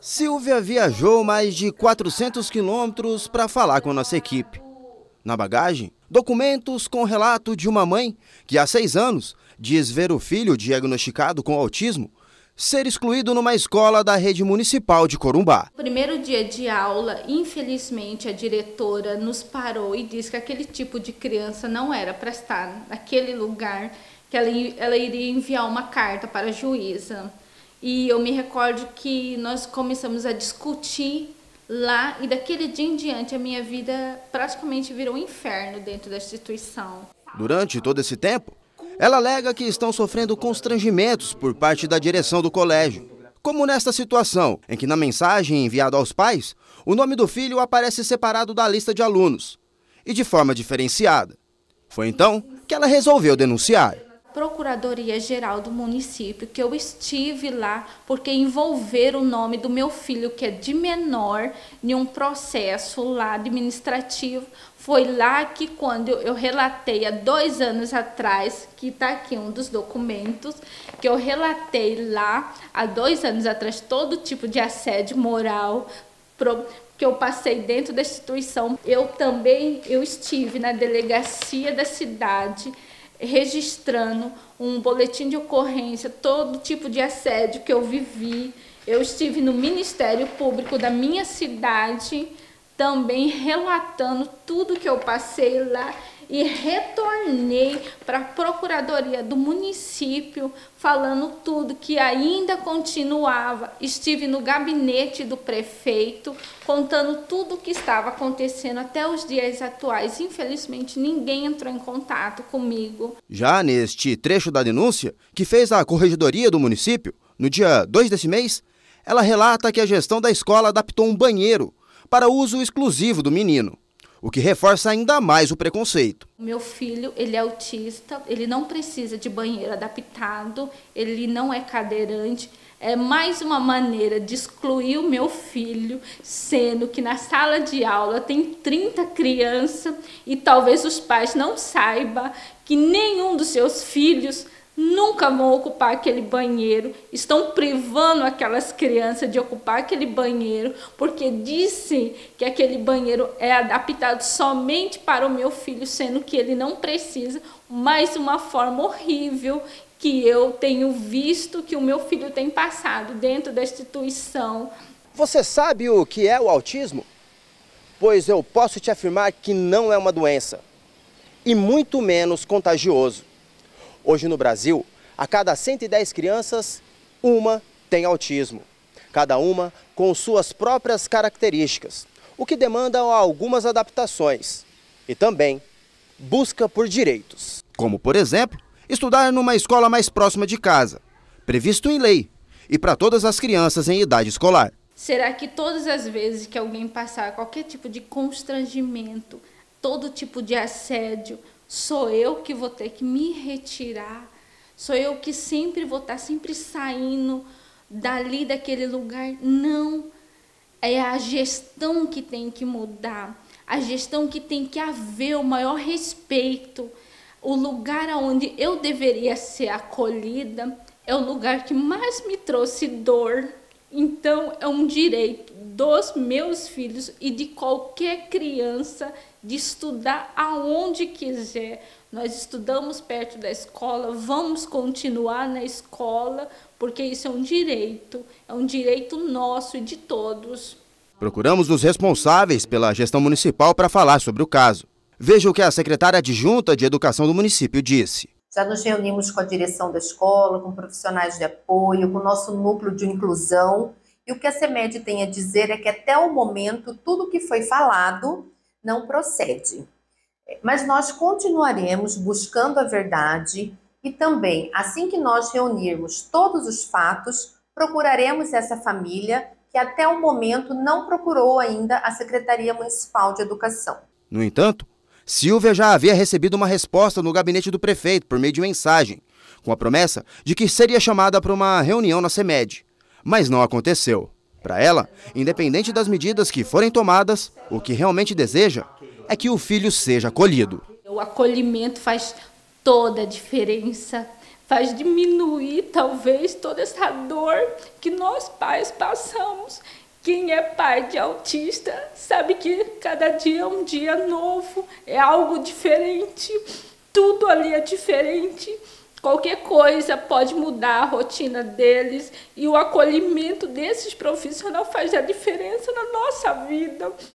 Silvia viajou mais de 400 quilômetros para falar com a nossa equipe. Na bagagem, documentos com relato de uma mãe que há seis anos diz ver o filho diagnosticado com autismo ser excluído numa escola da rede municipal de Corumbá. Primeiro dia de aula, infelizmente, a diretora nos parou e disse que aquele tipo de criança não era para estar naquele lugar, que ela, ela iria enviar uma carta para a juíza. E eu me recordo que nós começamos a discutir lá e daquele dia em diante a minha vida praticamente virou um inferno dentro da instituição. Durante todo esse tempo, ela alega que estão sofrendo constrangimentos por parte da direção do colégio. Como nesta situação, em que na mensagem enviada aos pais, o nome do filho aparece separado da lista de alunos e de forma diferenciada. Foi então que ela resolveu denunciar. Procuradoria-Geral do município, que eu estive lá porque envolver o nome do meu filho, que é de menor, em um processo lá administrativo. Foi lá que, quando eu relatei há dois anos atrás, que está aqui um dos documentos, que eu relatei lá há dois anos atrás todo tipo de assédio moral, que eu passei dentro da instituição. Eu também eu estive na delegacia da cidade registrando um boletim de ocorrência, todo tipo de assédio que eu vivi. Eu estive no Ministério Público da minha cidade, também relatando tudo que eu passei lá e retornei para a Procuradoria do município falando tudo que ainda continuava. Estive no gabinete do prefeito contando tudo o que estava acontecendo até os dias atuais. Infelizmente, ninguém entrou em contato comigo. Já neste trecho da denúncia, que fez a corregedoria do município, no dia 2 desse mês, ela relata que a gestão da escola adaptou um banheiro para uso exclusivo do menino o que reforça ainda mais o preconceito. Meu filho, ele é autista, ele não precisa de banheiro adaptado, ele não é cadeirante. É mais uma maneira de excluir o meu filho, sendo que na sala de aula tem 30 crianças e talvez os pais não saibam que nenhum dos seus filhos nunca vão ocupar aquele banheiro, estão privando aquelas crianças de ocupar aquele banheiro, porque dizem que aquele banheiro é adaptado somente para o meu filho, sendo que ele não precisa. Mais uma forma horrível que eu tenho visto que o meu filho tem passado dentro da instituição. Você sabe o que é o autismo? Pois eu posso te afirmar que não é uma doença, e muito menos contagioso. Hoje no Brasil, a cada 110 crianças, uma tem autismo. Cada uma com suas próprias características, o que demanda algumas adaptações e também busca por direitos. Como, por exemplo, estudar numa escola mais próxima de casa, previsto em lei, e para todas as crianças em idade escolar. Será que todas as vezes que alguém passar qualquer tipo de constrangimento, todo tipo de assédio, Sou eu que vou ter que me retirar. Sou eu que sempre vou estar sempre saindo dali daquele lugar. Não. É a gestão que tem que mudar. A gestão que tem que haver o maior respeito. O lugar onde eu deveria ser acolhida é o lugar que mais me trouxe dor. Então, é um direito dos meus filhos e de qualquer criança de estudar aonde quiser. Nós estudamos perto da escola, vamos continuar na escola, porque isso é um direito, é um direito nosso e de todos. Procuramos os responsáveis pela gestão municipal para falar sobre o caso. Veja o que a secretária adjunta de Educação do município disse. Já nos reunimos com a direção da escola, com profissionais de apoio, com o nosso núcleo de inclusão. E o que a CEMED tem a dizer é que até o momento, tudo que foi falado não procede. Mas nós continuaremos buscando a verdade e também, assim que nós reunirmos todos os fatos, procuraremos essa família que até o momento não procurou ainda a Secretaria Municipal de Educação. No entanto, Silvia já havia recebido uma resposta no gabinete do prefeito por meio de mensagem, com a promessa de que seria chamada para uma reunião na CEMED. Mas não aconteceu. Para ela, independente das medidas que forem tomadas, o que realmente deseja é que o filho seja acolhido. O acolhimento faz toda a diferença, faz diminuir talvez toda essa dor que nós pais passamos. Quem é pai de autista sabe que cada dia é um dia novo, é algo diferente, tudo ali é diferente. Qualquer coisa pode mudar a rotina deles e o acolhimento desses profissionais faz a diferença na nossa vida.